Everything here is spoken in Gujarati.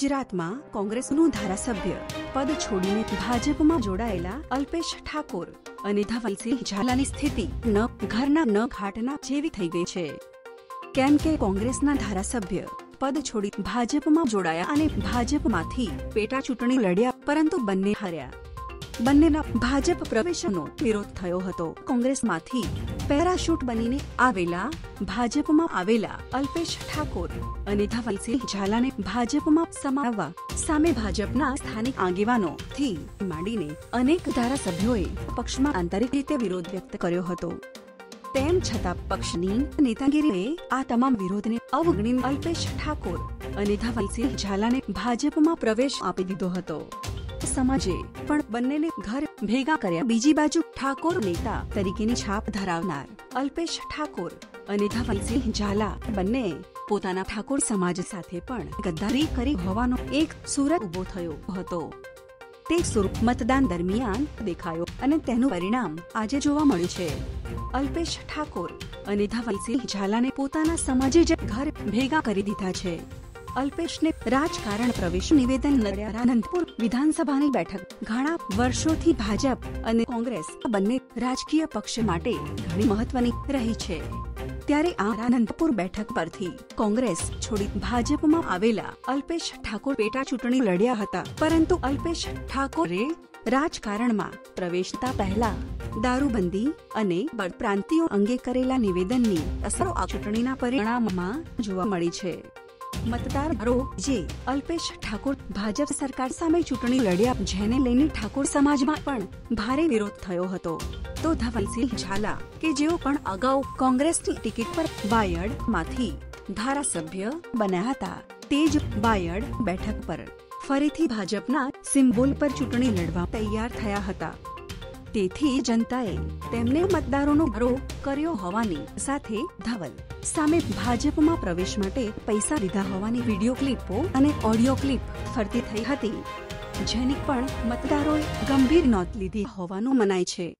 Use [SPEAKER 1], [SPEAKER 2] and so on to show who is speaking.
[SPEAKER 1] ગુજરાતમાં કોંગ્રેસનું ધારાસભ્ય પદ છોડીને ભાજપમાં જોડાયેલા અલ્પેશ ઠાકોર અને ધવલસિંહ ઝાલાની સ્થિતિ ન ઘરના ન ઘાટના જેવી થઈ ગઈ છે. કેમ કે કોંગ્રેસના ધારાસભ્ય પદ છોડી ભાજપમાં જોડાયા અને ભાજપમાંથી પેટા ચૂંટણી લડ્યા, પરંતુ બંને હાર્યા. બંનેના ભાજપ પ્રવેશનો વિરોધ થયો હતો. કોંગ્રેસમાંથી પેરાશૂટ બનીને આવેલા, ભાજપમાં આવેલા અલ્પેશ ઠાકોર અને ધવલસિંહ ઝાલાને ભાજપમાં સમાવવા, સામે ભાજપના સ્થાનિક આગેવાનો થી માંડીને અનેક ધારાસભ્યોએ પક્ષમાં આંતરિક રીતે વિરોધ વ્યક્ત કર્યો હતો. તેમ છતાં પક્ષની નેતાગીરીએ આ તમામ વિરોધને અવગણી અલ્પેશ ઠાકોર અને ધવલસિંહ ઝાલાને ભાજપમાં પ્રવેશ આપી દીધો હતો. સમાજે પણ બંનેને ઘર ભેગા કર્યા. બીજી બાજુ ઠાકોર નેતા તરીકેની છાપ ધરાવનાર અલ્પેશ ઠાકોર અને ધવલસિંહ ઝાલા બંને પોતાના ઠાકોર સમાજ સાથે પણ ગદ્દારી કરી હોવાનો એક સુરત ઊભો થયો હતો. તે સ્વરૂપ મતદાન દરમિયાન દેખાયો અને તેનું પરિણામ આજે જોવા મળ્યું છે. અલ્પેશ ઠાકોર અને ધવલસિંહ ઝાલાને પોતાના સમાજે જ ઘર ભેગા કરી દીધા છે. અલ્પેશને રાજકારણ પ્રવેશ નિવેદન આનંદપુર વિધાનસભાની બેઠક. ઘણા વર્ષોથી ભાજપ અને કોંગ્રેસ બંને રાજકીય પક્ષ માટે ઘણી મહત્વની રહી છે. ત્યારે આ આનંદપુર બેઠક પરથી કોંગ્રેસ છોડી ભાજપમાં આવેલા અલ્પેશ ઠાકોર પેટા ચૂંટણી લડ્યા હતા. પરંતુ અલ્પેશ ઠાકોરે રાજકારણમાં પ્રવેશતા પહેલા દારૂબંધી અને પ્રાંતિયો અંગે કરેલા નિવેદનની અસરો આ ચૂંટણીના પરિણામમાં જોવા મળી છે. મતદારો જે અલ્પેશ ઠાકોર ભાજપ સરકાર સામે ચૂંટણી લડ્યા જેને લઈને ઠાકોર સમાજમાં પણ ભારે વિરોધ થયો હતો. તો ધવલસિંહ ઝાલા કે જેઓ પણ અગાઉ કોંગ્રેસની ટિકિટ પર બાયડમાંથી ધારાસભ્ય બન્યા હતા, તે જ બાયડ બેઠક પર ફરીથી ભાજપના સિમ્બોલ પર ચૂંટણી લડવા તૈયાર થયા હતા. તેથી જનતાએ તેમને મતદારોનો ભરો કર્યો હોવાની સાથે ધવલ. સામે ભાજપમાં પ્રવેશ માટે પૈસા લીધા હોવાની વીડિયો ક્લિપો અને ઓડિયો ક્લિપ ફરતી થઈ હતી. જેની પણ મતદારોએ ગંભીર નોંધ લીધી હોવાનું મનાય છે.